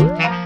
Bye.